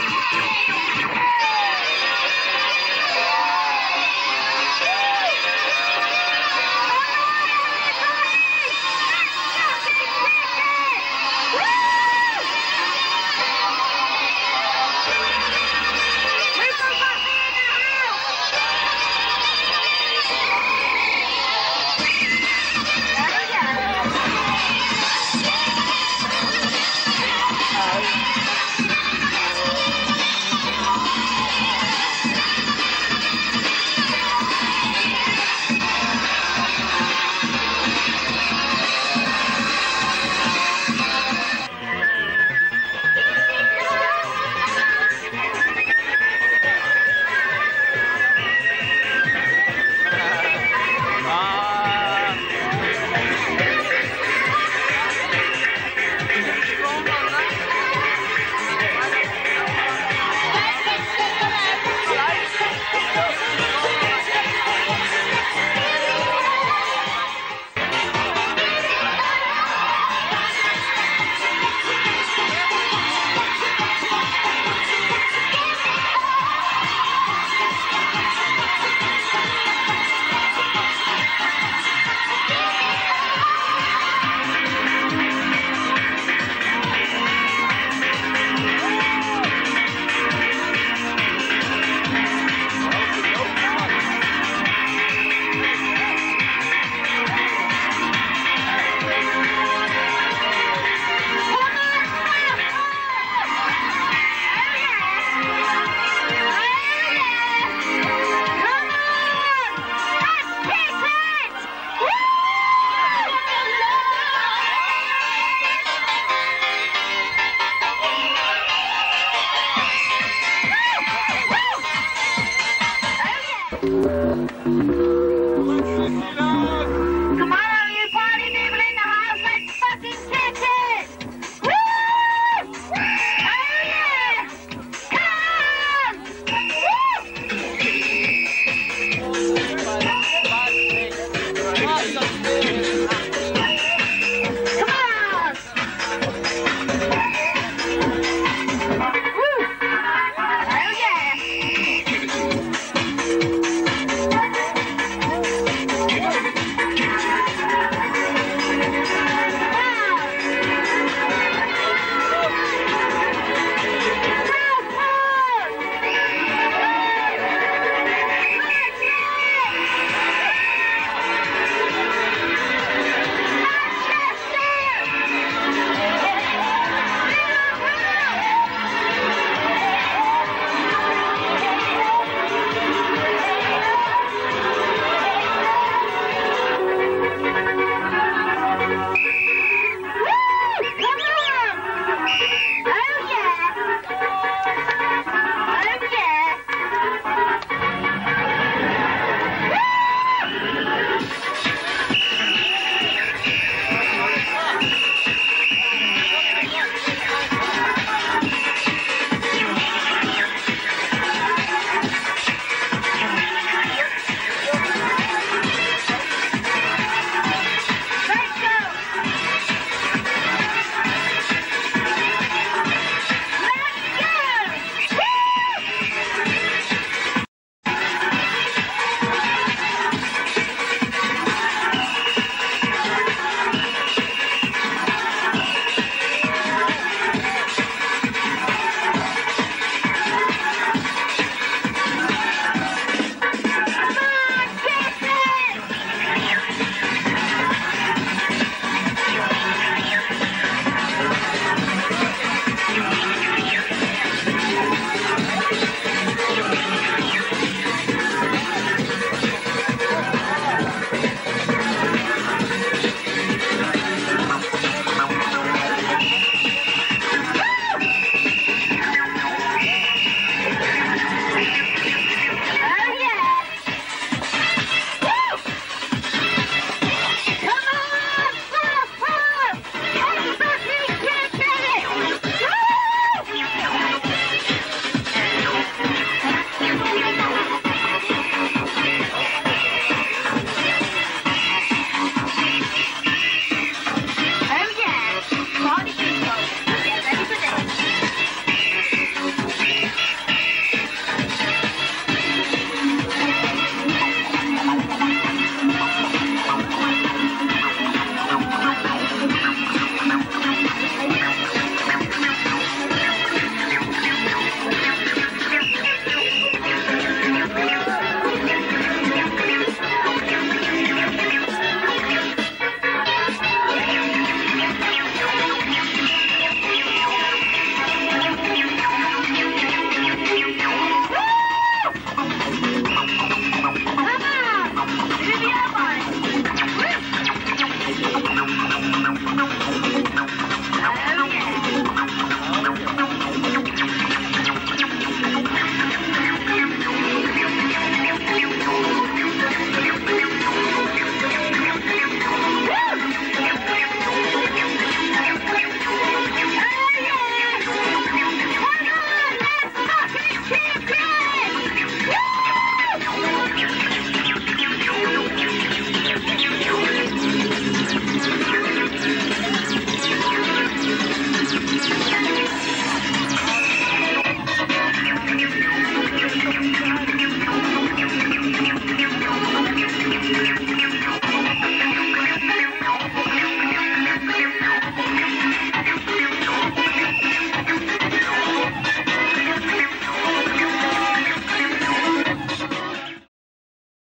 Hey!